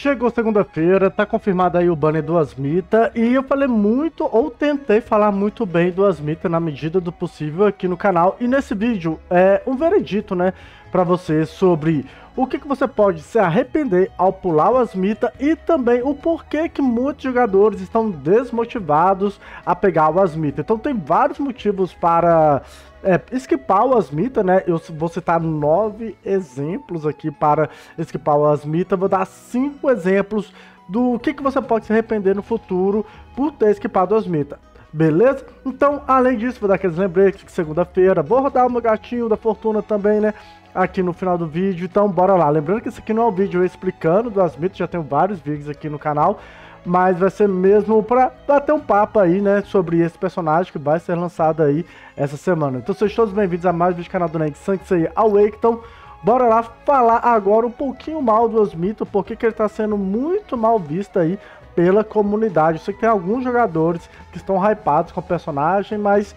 Chegou segunda-feira, tá confirmado aí o banner do Asmita e eu falei muito ou tentei falar muito bem do Asmita na medida do possível aqui no canal. E nesse vídeo é um veredito, né, para você sobre o que, que você pode se arrepender ao pular o Asmita e também o porquê que muitos jogadores estão desmotivados a pegar o Asmita. Então tem vários motivos para é, esquipar o Asmita, né? Eu vou citar nove exemplos aqui para esquipar o Asmita. Vou dar cinco exemplos do que, que você pode se arrepender no futuro por ter esquipado o Asmita. Beleza? Então, além disso, vou dar aqueles lembretes que segunda-feira vou rodar o meu gatinho da fortuna também, né? Aqui no final do vídeo. Então, bora lá. Lembrando que esse aqui não é um vídeo explicando do Asmita, já tenho vários vídeos aqui no canal mas vai ser mesmo para bater um papo aí, né, sobre esse personagem que vai ser lançado aí essa semana. Então sejam todos bem-vindos a mais um vídeo do canal do Neg Sansei Awake. Então, bora lá falar agora um pouquinho mal do Osmito, porque que ele está sendo muito mal visto aí pela comunidade. Eu sei que tem alguns jogadores que estão hypados com o personagem, mas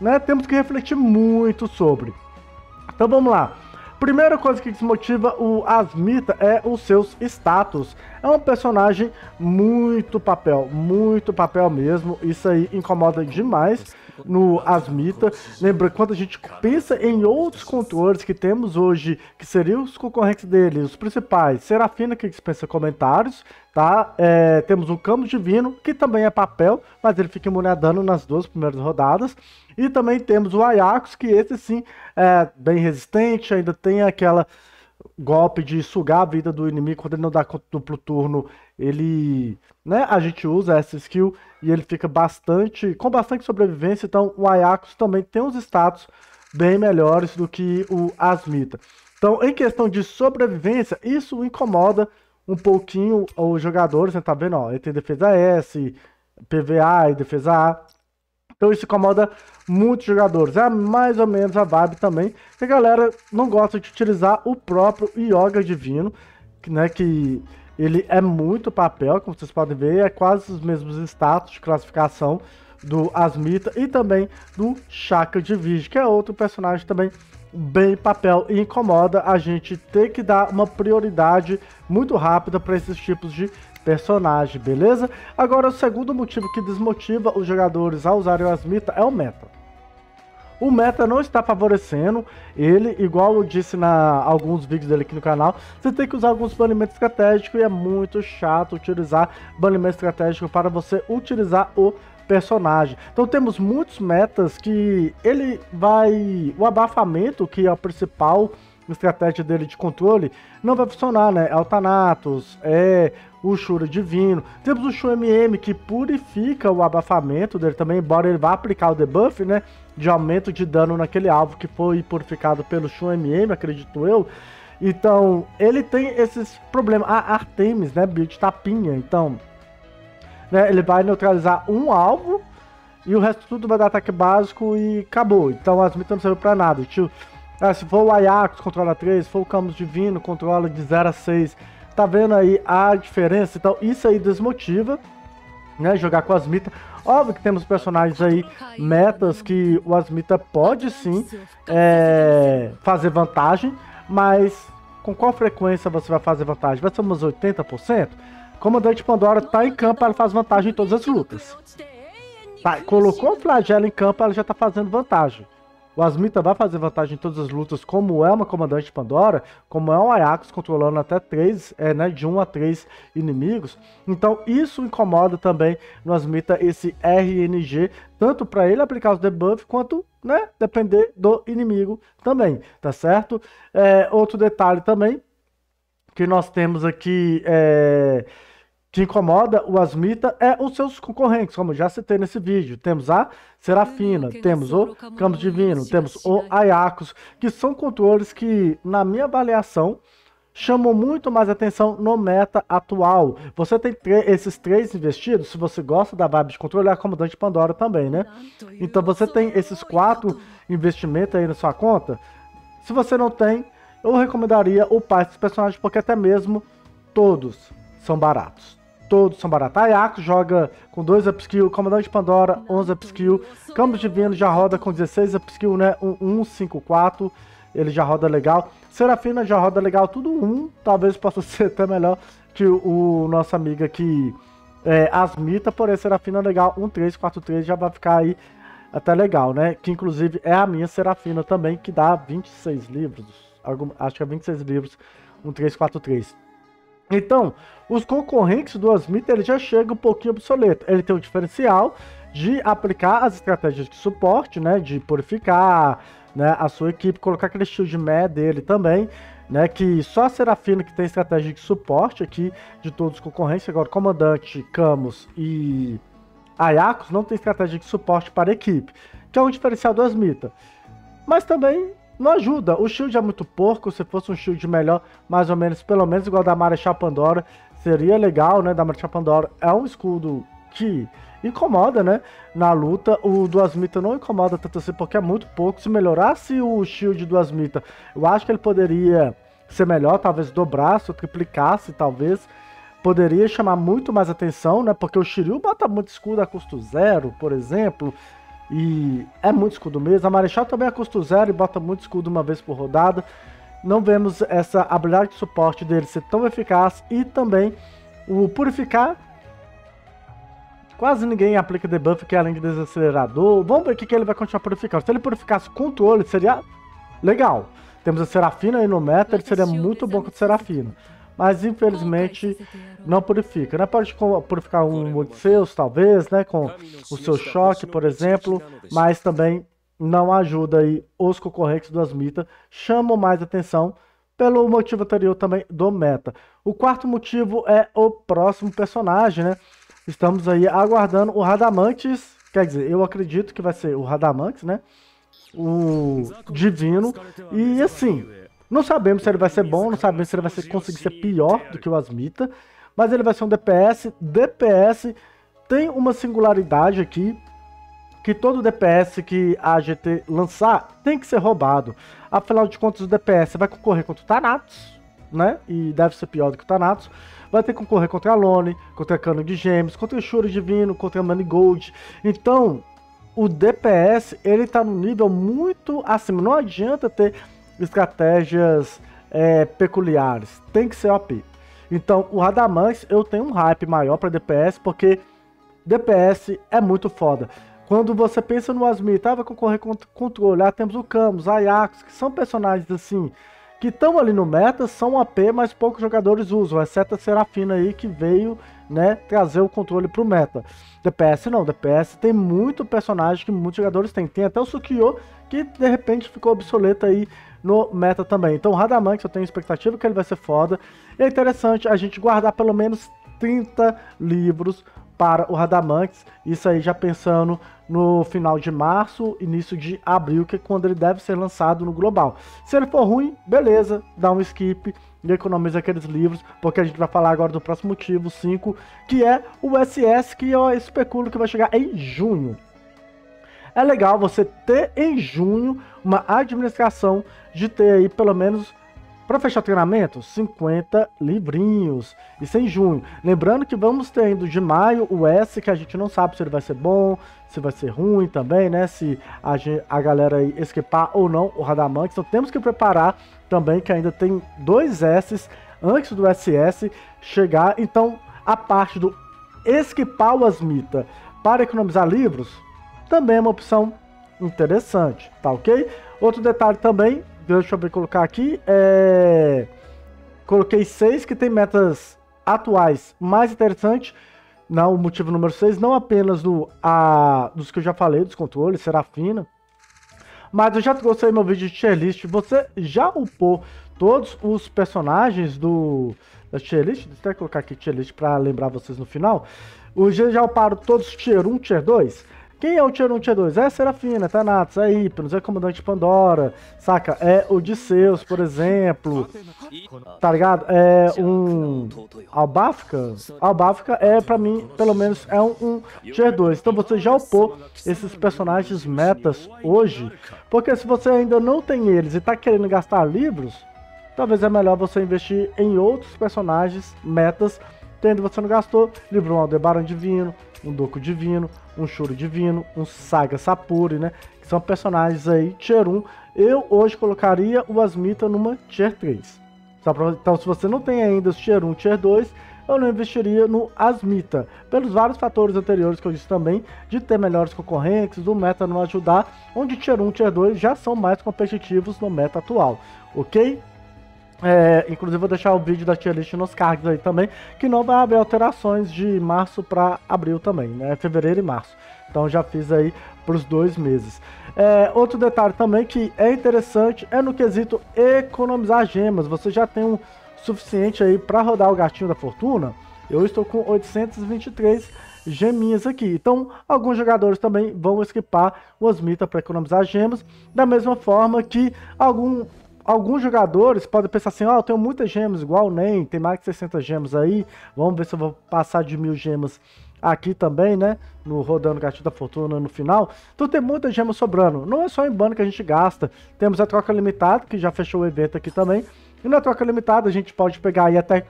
né, temos que refletir muito sobre. Então vamos lá. Primeira coisa que desmotiva o Asmita é os seus status. É um personagem muito papel, muito papel mesmo. Isso aí incomoda demais no Asmita. Lembra, quando a gente pensa em outros controles que temos hoje, que seriam os concorrentes dele, os principais, Serafina, que dispensa comentários, tá? É, temos o Camus Divino, que também é papel, mas ele fica imune a dano nas duas primeiras rodadas. E também temos o Ajax, que esse sim é bem resistente, ainda tem aquela golpe de sugar a vida do inimigo quando ele não dá duplo turno, ele, né, a gente usa essa skill e ele fica bastante, com bastante sobrevivência, então o Ajax também tem uns status bem melhores do que o Asmita. Então, em questão de sobrevivência, isso incomoda um pouquinho os jogadores, você tá vendo, ó, ele tem defesa S, PVA e defesa A, então isso incomoda muitos jogadores. É mais ou menos a vibe também. Que a galera não gosta de utilizar o próprio Yoga Divino, né? Que ele é muito papel, como vocês podem ver, é quase os mesmos status de classificação do Asmita e também do Chakra de que é outro personagem também bem papel e incomoda a gente ter que dar uma prioridade muito rápida para esses tipos de personagem, beleza? Agora, o segundo motivo que desmotiva os jogadores a usarem o Asmita é o meta. O meta não está favorecendo ele, igual eu disse na alguns vídeos dele aqui no canal. Você tem que usar alguns banimentos estratégicos e é muito chato utilizar banimento estratégico para você utilizar o personagem. Então temos muitos metas que ele vai... O abafamento, que é o principal estratégia dele de controle, não vai funcionar, né? Altanatos, é o Shura Divino. Temos o Shu MM que purifica o abafamento dele também, embora ele vá aplicar o debuff, né? De aumento de dano naquele alvo que foi purificado pelo Shu MM, acredito eu. Então, ele tem esses problemas. A Artemis, né? Build tapinha. Então, né, ele vai neutralizar um alvo e o resto tudo vai dar ataque básico e acabou. Então, as mitas não servem pra nada. Ah, se for o Ajax, controla 3, se for o Camus Divino, controla de 0 a 6. Tá vendo aí a diferença? Então, isso aí desmotiva, né? Jogar com as Asmita. Óbvio que temos personagens aí, metas, que o Asmita pode sim é, fazer vantagem, mas com qual frequência você vai fazer vantagem? Vai ser umas 80%? Comandante Pandora tá em campo, ela faz vantagem em todas as lutas. Tá, colocou o flagelo em campo, ela já tá fazendo vantagem. O Asmita vai fazer vantagem em todas as lutas, como é uma comandante Pandora, como é um Ajax controlando até três, é, né, de 1 um a 3 inimigos. Então isso incomoda também no Asmita esse RNG, tanto para ele aplicar os debuffs, quanto né, depender do inimigo também, tá certo? É, outro detalhe também, que nós temos aqui é, que incomoda o Asmita é os seus concorrentes, como já citei nesse vídeo. Temos a Serafina, temos o Campos Divino, temos o Ayakos, que são controles que, na minha avaliação, chamam muito mais atenção no meta atual. Você tem esses três investidos, se você gosta da vibe de controle, é a Comandante Pandora também, né? Então você tem esses quatro investimentos aí na sua conta. Se você não tem, eu recomendaria o pai dos personagens, porque até mesmo todos são baratos todos são baratos. Ayako joga com 2 upskill, Comandante Pandora 11 upskill, Campos Divino já roda com 16 upskill, né? Um 1, 5, 4, ele já roda legal. Serafina já roda legal, tudo 1, talvez possa ser até melhor que o, o nossa amiga aqui é, Asmita, porém Serafina legal 1343 já vai ficar aí até legal, né? Que inclusive é a minha Serafina também, que dá 26 livros, acho que é 26 livros, 1343. Então, os concorrentes do Asmita ele já chega um pouquinho obsoleto. Ele tem o diferencial de aplicar as estratégias de suporte, né? De purificar né, a sua equipe, colocar aquele estilo de mé dele também né? Que só a Serafina que tem estratégia de suporte aqui de todos os concorrentes. Agora, Comandante, Camus e Ayakos não tem estratégia de suporte para a equipe, que é um diferencial do Asmita. Mas também não ajuda. O shield é muito porco. Se fosse um shield melhor, mais ou menos, pelo menos igual da Marechal Pandora, seria legal, né? Da Marechal Pandora é um escudo que incomoda, né? Na luta, o do Asmita não incomoda tanto assim, porque é muito pouco. Se melhorasse o shield do Asmita, eu acho que ele poderia ser melhor, talvez dobrasse triplicasse, talvez. Poderia chamar muito mais atenção, né? Porque o Shiryu bota muito escudo a custo zero, por exemplo. E é muito escudo mesmo. A Marechal também é custo zero e bota muito escudo uma vez por rodada. Não vemos essa habilidade de suporte dele ser tão eficaz. E também o Purificar Quase ninguém aplica debuff que é além de desacelerador. Vamos ver o que, ele vai continuar purificando. Se ele purificasse controle, seria legal. Temos a Serafina aí no meta, ele seria muito bom com a Serafina. Mas infelizmente não purifica. Né? Pode purificar um Odisseus, talvez, né? Com o seu choque, por exemplo. Mas também não ajuda aí os concorrentes do Asmita. Chamam mais atenção pelo motivo anterior também do meta. O quarto motivo é o próximo personagem, né? Estamos aí aguardando o Radamantes. Quer dizer, eu acredito que vai ser o Radamantes, né? O Divino. E assim, não sabemos se ele vai ser bom, não sabemos se ele vai ser, conseguir ser pior do que o Asmita. Mas ele vai ser um DPS. DPS tem uma singularidade aqui. Que todo DPS que a GT lançar tem que ser roubado. Afinal de contas, o DPS vai concorrer contra o Thanatos, né? E deve ser pior do que o Thanatos vai ter que concorrer contra a Lone, contra a Cano de Gêmeos, contra o Shuri Divino, contra a Manigold. Então, o DPS, ele tá num nível muito acima. Não adianta ter estratégias é, peculiares. Tem que ser OP. Então, o Radamantes, eu tenho um hype maior para DPS, porque DPS é muito foda. Quando você pensa no Asmir, ah, vai concorrer contra controle, ah, temos o Camus, Ajax, que são personagens assim que estão ali no meta, são AP, mas poucos jogadores usam, exceto a Serafina aí que veio né, trazer o controle pro meta. DPS não, DPS tem muito personagem que muitos jogadores têm. Tem até o Sukiyo, que de repente ficou obsoleto aí no meta também. Então o Radamanx eu tenho expectativa que ele vai ser foda. E é interessante a gente guardar pelo menos 30 livros para o Radamanx. Isso aí já pensando no final de março, início de abril, que é quando ele deve ser lançado no global. Se ele for ruim, beleza, dá um skip e economiza aqueles livros, porque a gente vai falar agora do próximo motivo, 5, que é o SS, que eu especulo que vai chegar em junho. É legal você ter em junho uma administração de ter aí pelo menos para fechar treinamento, 50 livrinhos. Isso em junho. Lembrando que vamos ter indo de maio o S, que a gente não sabe se ele vai ser bom, se vai ser ruim também, né? Se a, gente, a galera aí esquipar ou não o Radamantes. Então temos que preparar também, que ainda tem dois S antes do SS chegar. Então a parte do esquipar o Asmita para economizar livros também é uma opção interessante, tá ok? Outro detalhe também, deixa eu colocar aqui, é... Coloquei seis que tem metas atuais mais interessantes. Não, o motivo número 6, não apenas do, a, dos que eu já falei, dos controles, Serafina. Mas eu já trouxe aí meu vídeo de tier list. Você já upou todos os personagens do da tier list? Deixa eu colocar aqui tier list pra lembrar vocês no final. Os já uparam todos tier 1, tier 2? Quem é o Tier 1, Tier 2? É Serafina, é Thanatos, é Hypnos, é Comandante Pandora, saca? É Odisseus, por exemplo, tá ligado? É um Albáfica? Albáfica é, pra mim, pelo menos, é um, um Tier 2. Então você já upou esses personagens metas hoje, porque se você ainda não tem eles e tá querendo gastar livros, talvez é melhor você investir em outros personagens metas, tendo você não gastou, livro um Aldebaran Divino, um Doku Divino, um Shuro Divino, um Saga Sapuri, né? Que são personagens aí Tier 1. Eu hoje colocaria o Asmita numa Tier 3. Pra, então, se você não tem ainda os Tier 1 Tier 2, eu não investiria no Asmita, pelos vários fatores anteriores que eu disse também, de ter melhores concorrentes, do meta não ajudar, onde Tier 1 e Tier 2 já são mais competitivos no meta atual, ok? É, inclusive vou deixar o vídeo da tier list nos cards aí também, que não vai haver alterações de março para abril também, né? Fevereiro e março. Então já fiz aí para os dois meses. É, outro detalhe também que é interessante é no quesito economizar gemas. Você já tem um suficiente aí para rodar o gatinho da fortuna. Eu estou com 823 geminhas aqui. Então, alguns jogadores também vão esquipar o Osmita para economizar gemas, da mesma forma que algum, alguns jogadores podem pensar assim, ó, oh, eu tenho muitas gemas, igual o NEM, tem mais de 60 gemas aí, vamos ver se eu vou passar de mil gemas aqui também, né? No Rodando Gatinho da Fortuna no final. Então tem muita gema sobrando. Não é só em bando que a gente gasta. Temos a troca limitada, que já fechou o evento aqui também. E na troca limitada a gente pode pegar aí até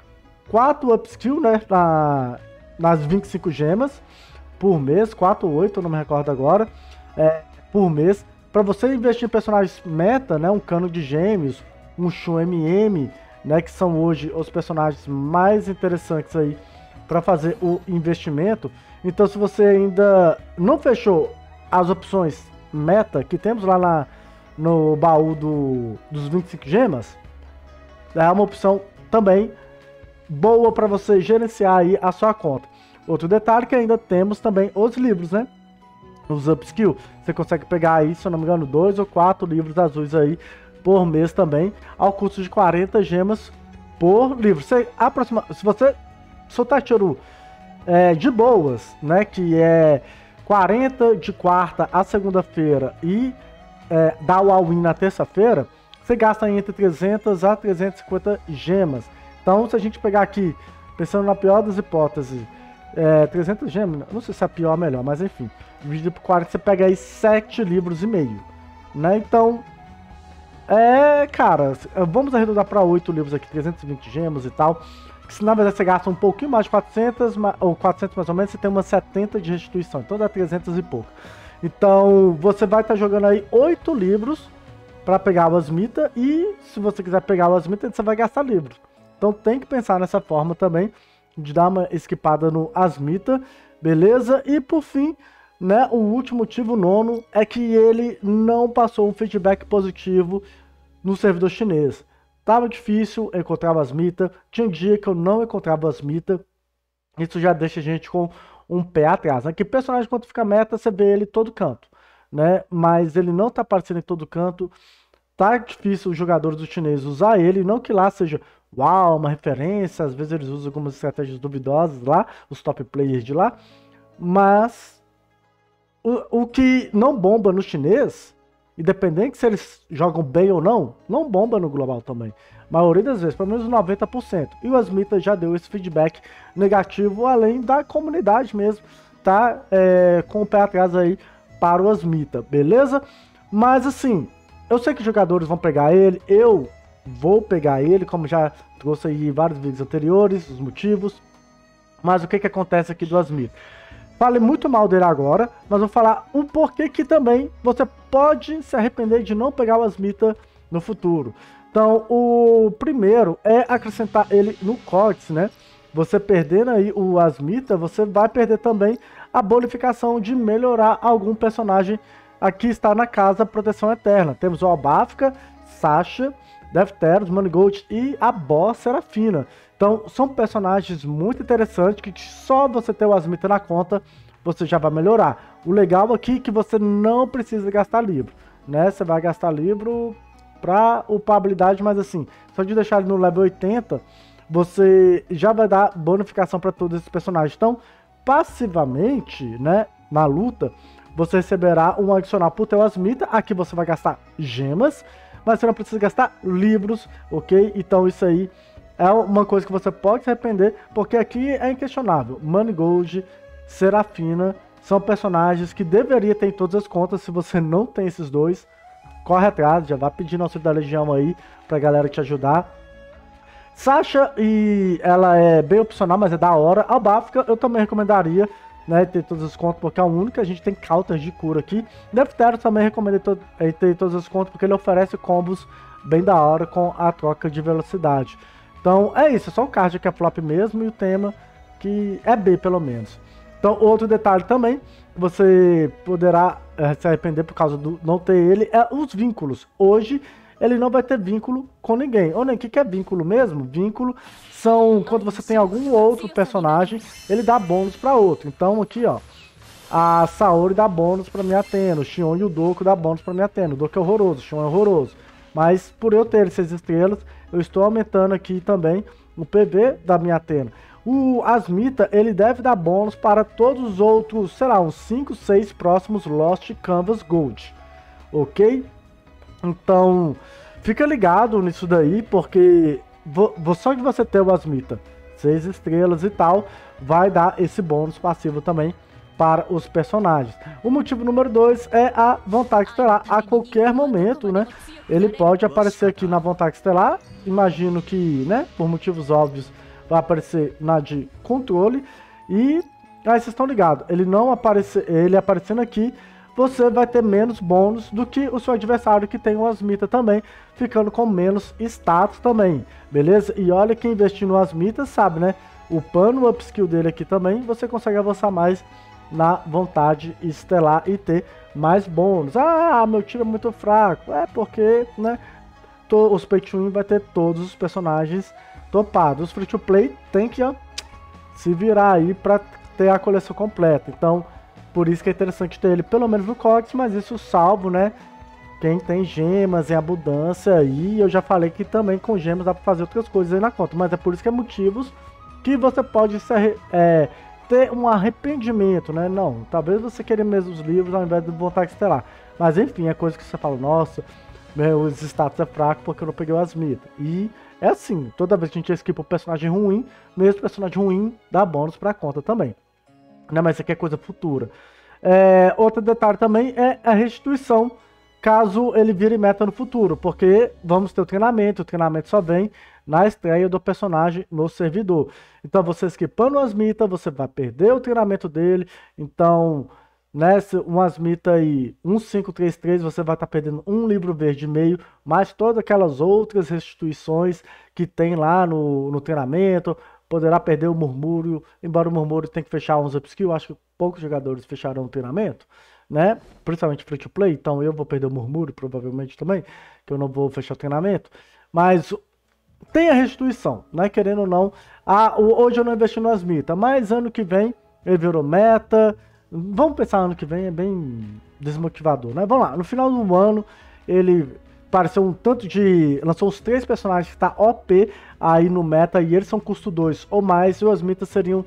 4 upskill, né? Na, nas 25 gemas por mês. 4 ou 8, não me recordo agora. É, por mês. Para você investir em personagens meta, né? Um cano de gêmeos, um Shun MM, né? Que são hoje os personagens mais interessantes aí para fazer o investimento. Então, se você ainda não fechou as opções meta que temos lá na, no baú do, dos 25 gemas, é uma opção também boa para você gerenciar aí a sua conta. Outro detalhe que ainda temos também os livros, né? Os upskill. Você consegue pegar aí, se eu não me engano, dois ou quatro livros azuis aí por mês também, ao custo de 40 gemas por livro. Você aproxima, se você Sotachoru é, de boas, né? Que é 40 de quarta a segunda-feira e é, dá o all-in na terça-feira, você gasta entre 300 a 350 gemas. Então, se a gente pegar aqui, pensando na pior das hipóteses, é, 300 gemas, não sei se é a pior ou a melhor, mas enfim, dividido por 40, você pega aí 7 livros e meio, né? Então, é, cara, vamos arredondar para 8 livros aqui, 320 gemas e tal se na verdade você gasta um pouquinho mais de 400, ou 400 mais ou menos, você tem umas 70 de restituição, então dá 300 e pouco. Então você vai estar tá jogando aí 8 livros para pegar o Asmita e se você quiser pegar o Asmita, você vai gastar livros. Então tem que pensar nessa forma também, de dar uma esquipada no Asmita, beleza? E por fim, né, o último motivo, nono, é que ele não passou um feedback positivo no servidor chinês. Tava difícil encontrar as mitas. Tinha um dia que eu não encontrava as mitas. Isso já deixa a gente com um pé atrás. Né? Que personagem, quando fica meta, você vê ele todo canto. Né? Mas ele não tá aparecendo em todo canto. Tá difícil os jogadores do chinês usar ele. Não que lá seja uau, uma referência. Às vezes eles usam algumas estratégias duvidosas lá, os top players de lá. Mas o, o que não bomba no chinês independente se eles jogam bem ou não, não bomba no global também. A maioria das vezes, pelo menos 90%. E o Asmita já deu esse feedback negativo, além da comunidade mesmo, tá é, com o pé atrás aí para o Asmita, beleza? Mas assim, eu sei que jogadores vão pegar ele, eu vou pegar ele, como já trouxe aí vários vídeos anteriores, os motivos. Mas o que que acontece aqui do Asmita? Falei muito mal dele agora, mas vou falar o porquê que também você pode se arrepender de não pegar o Asmita no futuro. Então, o primeiro é acrescentar ele no Cortes, né? Você perdendo aí o Asmita, você vai perder também a bonificação de melhorar algum personagem. Aqui está na casa Proteção Eterna. Temos o Albafka, Sasha, Defteros, Manigold e a Boss Serafina. Então, são personagens muito interessantes que só você ter o Asmita na conta, você já vai melhorar. O legal aqui é que você não precisa gastar livro, né? Você vai gastar livro para upar habilidade, mas assim, só de deixar ele no level 80, você já vai dar bonificação para todos esses personagens. Então, passivamente, né, na luta, você receberá um adicional pro teu Asmita. Aqui você vai gastar gemas, mas você não precisa gastar livros, ok? Então isso aí é uma coisa que você pode se arrepender, porque aqui é inquestionável. Gold, Serafina são personagens que deveria ter em todas as contas. Se você não tem esses dois, corre atrás, já vai pedindo auxílio da Legião aí pra galera te ajudar. Sasha, e ela é bem opcional, mas é da hora. A eu também recomendaria, né, ter todas as contas, porque é a única, a gente tem counters de cura aqui. Defteros também recomendo ter todas as contas, porque ele oferece combos bem da hora com a troca de velocidade. Então é isso, é só o card que é flop mesmo e o tema que é B pelo menos. Então outro detalhe também, você poderá é, se arrepender por causa do não ter ele, é os vínculos. Hoje ele não vai ter vínculo com ninguém. Ou nem o que, que é vínculo mesmo? Vínculo são quando você tem algum outro personagem, ele dá bônus para outro. Então aqui, ó, a Saori dá bônus para minha Atena, o Shion e o Doku dá bônus para minha Atena. O Doku é horroroso, o Shion é horroroso. Mas por eu ter 6 estrelas, eu estou aumentando aqui também o PV da minha Atena. O Asmita, ele deve dar bônus para todos os outros, sei lá, uns 5, 6 próximos Lost Canvas Gold. Ok? Então, fica ligado nisso daí, porque só de você ter o Asmita 6 estrelas e tal, vai dar esse bônus passivo também para os personagens. O motivo número 2 é a vontade estelar. A qualquer momento, né? Ele pode aparecer aqui na vontade estelar. Imagino que, né? Por motivos óbvios, vai aparecer na de controle. E aí vocês estão ligados. Ele não aparecer, ele aparecendo aqui, você vai ter menos bônus do que o seu adversário que tem o Asmita também, ficando com menos status também, beleza? E olha quem investiu no Asmita sabe, né? O pano upskill dele aqui também, você consegue avançar mais na vontade estelar e ter mais bônus. Ah, meu tiro é muito fraco. É porque, né, os pay to vai ter todos os personagens topados. Os free to play tem que ó, se virar aí para ter a coleção completa. Então, por isso que é interessante ter ele pelo menos no Cox, mas isso salvo, né? Quem tem gemas em abundância e eu já falei que também com gemas dá para fazer outras coisas aí na conta, mas é por isso que é motivos que você pode ser, é, ter um arrependimento, né? Não, talvez você queira mesmo os livros ao invés de vontade estelar. Mas enfim, é coisa que você fala, nossa, meus status é fraco porque eu não peguei o Asmita. E é assim, toda vez que a gente esquipa um personagem ruim, mesmo personagem ruim dá bônus pra conta também. Né? Mas isso aqui é coisa futura. É, outro detalhe também é a restituição caso ele vire meta no futuro, porque vamos ter o treinamento, o treinamento só vem na estreia do personagem no servidor. Então, você esquipando o Asmita, você vai perder o treinamento dele. Então, nessa um Asmita aí, 1533, você vai estar tá perdendo um livro verde e meio, mais todas aquelas outras restituições que tem lá no, no treinamento. Poderá perder o murmúrio, embora o murmúrio tenha que fechar uns upskill, acho que poucos jogadores fecharão o treinamento, né? Principalmente free to play, então eu vou perder o murmúrio, provavelmente também, que eu não vou fechar o treinamento. Mas tem a restituição, né? Querendo ou não. Ah, hoje eu não investi no Asmita, mas ano que vem ele virou meta. Vamos pensar ano que vem, é bem desmotivador, né? Vamos lá, no final do ano ele apareceu um tanto de. lançou os três personagens que tá OP aí no meta e eles são custo 2 ou mais, e os Asmita seriam.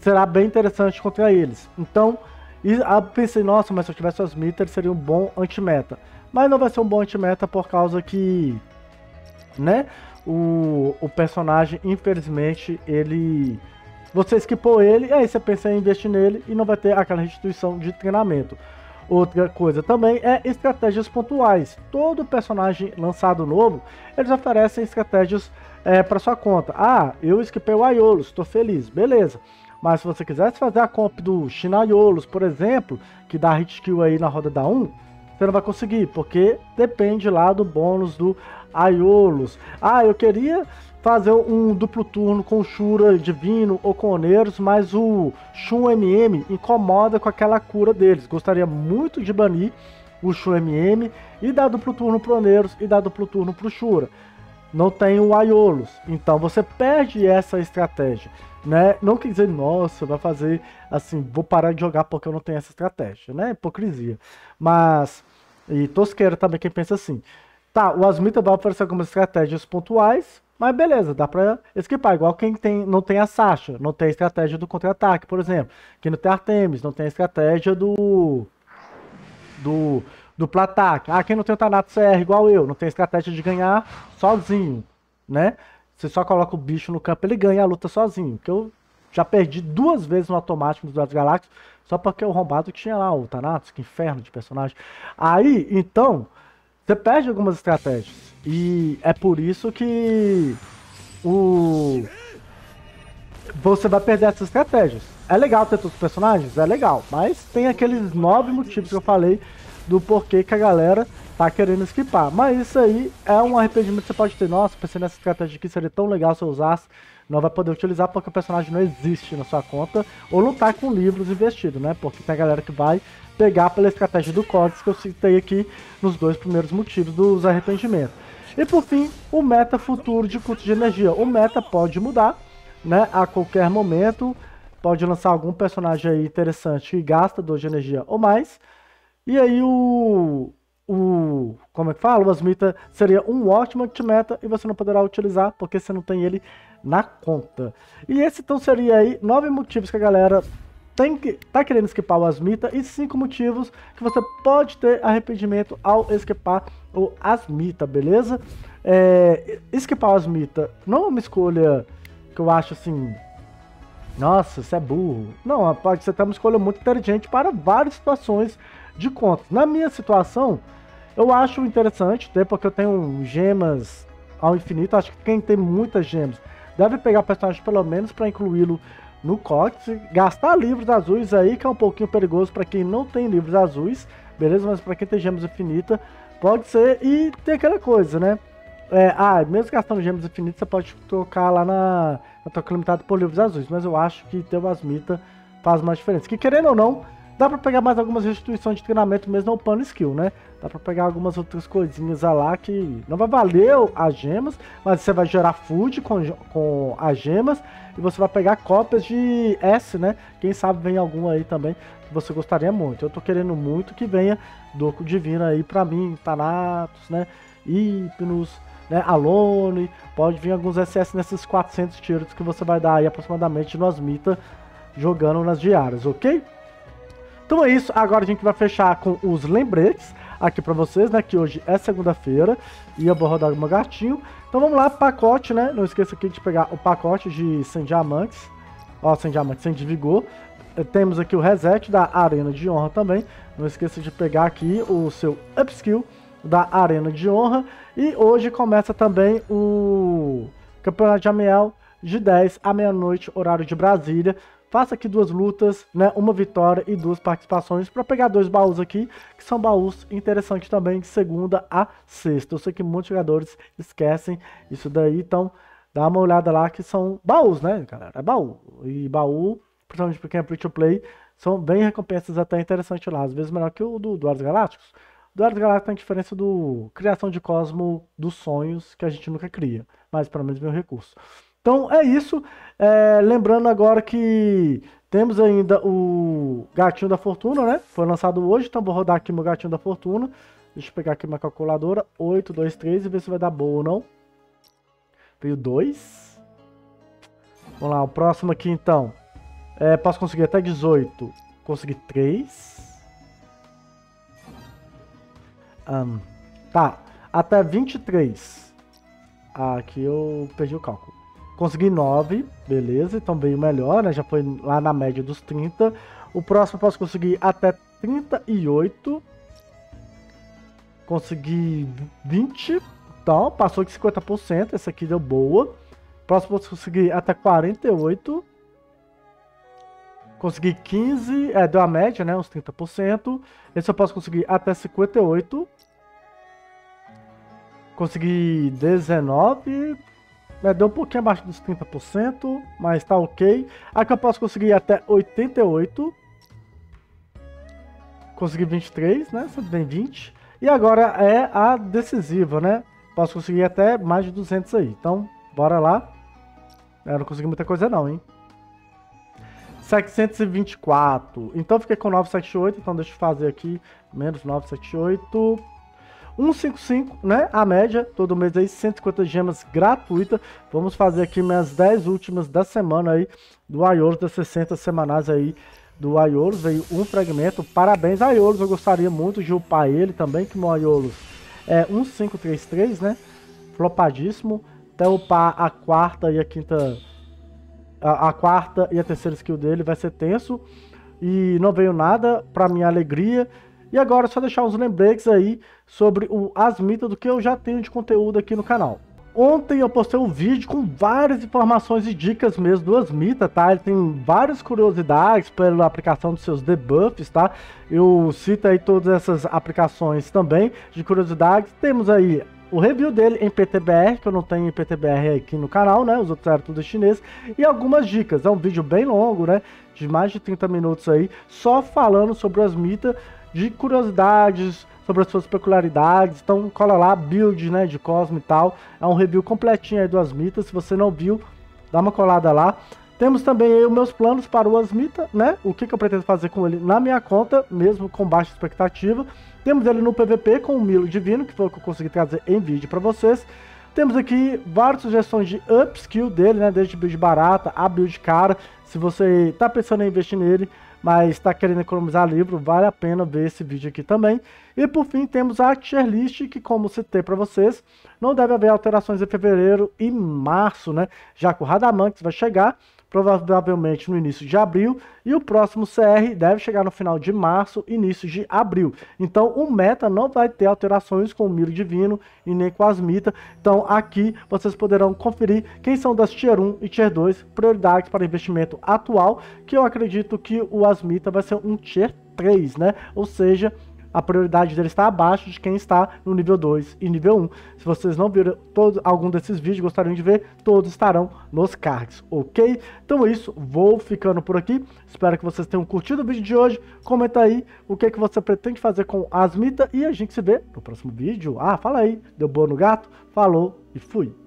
será bem interessante contra eles. Então, e, ah, pensei, nossa, mas se eu tivesse os Asmita, ele seria um bom anti-meta. Mas não vai ser um bom anti-meta por causa que. né? O, o personagem, infelizmente, ele. Você esquipou ele, aí você pensa em investir nele e não vai ter aquela restituição de treinamento. Outra coisa também é estratégias pontuais. Todo personagem lançado novo, eles oferecem estratégias é, para sua conta. Ah, eu esquipei o Aiolos, estou feliz, beleza. Mas se você quisesse fazer a comp do Shinaiolos, por exemplo, que dá hit kill aí na roda da 1, você não vai conseguir, porque depende lá do bônus do Aiolos. Ah, eu queria fazer um duplo turno com Shura Divino ou com Oneiros, mas o Shun MM incomoda com aquela cura deles. Gostaria muito de banir o Shun MM e dar duplo turno pro Oneiros e dar duplo turno pro Shura. Não tem o Aiolos, então você perde essa estratégia. Né? Não quer dizer, nossa, vai fazer assim, vou parar de jogar porque eu não tenho essa estratégia, né? Hipocrisia. Mas, e tosqueira também quem pensa assim. Tá, o Asmita vai oferecer algumas estratégias pontuais, mas beleza, dá pra esquipar. Igual quem tem, não tem a Sasha, não tem a estratégia do contra-ataque, por exemplo. Quem não tem Artemis, não tem a estratégia do. do. do ataque. Ah, quem não tem o Thanatos CR igual eu, não tem a estratégia de ganhar sozinho, né? Você só coloca o bicho no campo, ele ganha a luta sozinho. Que eu já perdi duas vezes no automático dos Galácticos, só porque o rombado tinha lá o Thanatos, que inferno de personagem. Aí, então, você perde algumas estratégias. E é por isso que o você vai perder essas estratégias. É legal ter todos os personagens? É legal, mas tem aqueles nove motivos que eu falei do porquê que a galera tá querendo esquipar. Mas isso aí é um arrependimento que você pode ter. Nossa, pensei nessa estratégia aqui, seria tão legal se eu usasse. Não vai poder utilizar porque o personagem não existe na sua conta. Ou não tá com livros investidos, né? Porque tem a galera que vai pegar pela estratégia do Codex que eu citei aqui nos dois primeiros motivos dos arrependimentos. E por fim, o meta futuro de custo de energia. O meta pode mudar, né? A qualquer momento. Pode lançar algum personagem aí interessante que gasta 2 de energia ou mais. E aí o, o como é que fala? O Asmita seria um ótimo anti-meta e você não poderá utilizar porque você não tem ele na conta. E esse então seria aí nove motivos que a galera tem que tá querendo esquipar o Asmita e cinco motivos que você pode ter arrependimento ao esquipar o Asmita, beleza? É, esquipar o Asmita não é uma escolha que eu acho assim nossa, você é burro. Não, pode ser até uma escolha muito inteligente para várias situações de contas. Na minha situação, eu acho interessante, até porque eu tenho gemas ao infinito. Acho que quem tem muitas gemas deve pegar personagem pelo menos para incluí-lo no códice. Gastar livros azuis aí, que é um pouquinho perigoso para quem não tem livros azuis, beleza? Mas para quem tem gemas infinitas, pode ser. E tem aquela coisa, né? É, ah, mesmo gastando gemas infinitas, você pode trocar lá na, na troca limitada por livros azuis. Mas eu acho que ter o Asmita faz mais diferença. Que querendo ou não, dá pra pegar mais algumas restituições de treinamento mesmo no pano skill, né? Dá pra pegar algumas outras coisinhas lá que não vai valer as gemas, mas você vai gerar food com, com as gemas e você vai pegar cópias de S, né? Quem sabe vem algum aí também que você gostaria muito. Eu tô querendo muito que venha Doco Divino aí pra mim, Thanatos, né? Hipnos, né, Alone, pode vir alguns SS nesses 400 tiros que você vai dar aí aproximadamente no Asmita jogando nas diárias, ok? Então é isso, agora a gente vai fechar com os lembretes aqui para vocês, né, que hoje é segunda-feira e eu vou rodar meu gatinho. Então vamos lá, pacote, né, não esqueça aqui de pegar o pacote de 100 diamantes, ó, 100 diamantes, 100 de vigor. Eh, temos aqui o reset da Arena de Honra também, não esqueça de pegar aqui o seu upskill da Arena de Honra. E hoje começa também o Campeonato de Amiel de 10 à meia-noite, horário de Brasília. Faça aqui duas lutas, né? Uma vitória e duas participações para pegar dois baús aqui, que são baús interessantes também de segunda a sexta. Eu sei que muitos jogadores esquecem isso daí, então dá uma olhada lá que são baús, né, galera? É baú. E baú, principalmente para quem é free to play, são bem recompensas até interessantes lá, às vezes melhor que o do Duares Galácticos. Duelo Galáctico tem diferença do criação de cosmo dos sonhos que a gente nunca cria, mas pelo menos um recurso. Então é isso. É, lembrando agora que temos ainda o Gatinho da Fortuna, né? Foi lançado hoje, então vou rodar aqui meu Gatinho da Fortuna. Deixa eu pegar aqui uma calculadora. 8, 2, 3 e ver se vai dar boa ou não. Veio 2. Vamos lá, o próximo aqui então. É, posso conseguir até 18. Consegui 3. Um, tá, até 23. Ah, aqui eu perdi o cálculo. Consegui 9, beleza, então veio melhor, né? Já foi lá na média dos 30. O próximo eu posso conseguir até 38. Consegui 20. Então, passou de 50%. Essa aqui deu boa. Próximo eu posso conseguir até 48. Consegui 15, é, deu a média, né, uns 30%. Esse eu posso conseguir até 58. Consegui 19, né, deu um pouquinho abaixo dos 30%, mas tá ok. Aqui eu posso conseguir até 88. Consegui 23, né, sempre bem 20. E agora é a decisiva, né? Posso conseguir até mais de 200 aí. Então, bora lá. Eu não consegui muita coisa não, hein? 724. Então fiquei com 978, então deixa eu fazer aqui menos 978. 155, né? A média, todo mês aí, 150 gemas gratuita. Vamos fazer aqui minhas 10 últimas da semana aí do Aiolos, das 60 semanais aí do Aiolos. Veio um fragmento. Parabéns, Aiolos. Eu gostaria muito de upar ele também, que meu Aiolos é 1533, né? Flopadíssimo. Até upar a quarta e a quinta. A, a quarta e a terceira skill dele vai ser tenso. E não veio nada, pra minha alegria. E agora só deixar uns lembretes aí sobre o Asmita do que eu já tenho de conteúdo aqui no canal. Ontem eu postei um vídeo com várias informações e dicas mesmo do Asmita, tá? Ele tem várias curiosidades pela aplicação dos seus debuffs, tá? Eu cito aí todas essas aplicações também de curiosidades. Temos aí o review dele em PTBR, que eu não tenho em PTBR aqui no canal, né? Os outros eram tudo chinês. E algumas dicas. É um vídeo bem longo, né? De mais de 30 minutos aí, só falando sobre o Asmita, de curiosidades, sobre as suas peculiaridades. Então cola lá, build né, de Cosmo e tal. É um review completinho aí do Asmita. Se você não viu, dá uma colada lá. Temos também aí os meus planos para o Asmita, né? O que, que eu pretendo fazer com ele na minha conta, mesmo com baixa expectativa. Temos ele no PVP com o Milo Divino, que foi o que eu consegui trazer em vídeo para vocês. Temos aqui várias sugestões de upskill dele, né? Desde build barata a build cara. Se você está pensando em investir nele, mas está querendo economizar livro, vale a pena ver esse vídeo aqui também. E por fim temos a tier list, que como citei para vocês, não deve haver alterações em fevereiro e março, né? Já que o Radamanx vai chegar, provavelmente no início de abril, e o próximo CR deve chegar no final de março, início de abril. Então o meta não vai ter alterações com o Miro Divino e nem com as Mita. Então aqui vocês poderão conferir quem são das Tier 1 e Tier 2 prioridades para investimento atual, que eu acredito que o Asmita vai ser um Tier 3, né? Ou seja, a prioridade dele está abaixo de quem está no nível 2 e nível 1. Se vocês não viram todo, algum desses vídeos, gostariam de ver, todos estarão nos cards, ok? Então é isso, vou ficando por aqui. Espero que vocês tenham curtido o vídeo de hoje. Comenta aí o que, que você pretende fazer com Asmita e a gente se vê no próximo vídeo. Ah, fala aí, deu boa no gato? Falou e fui!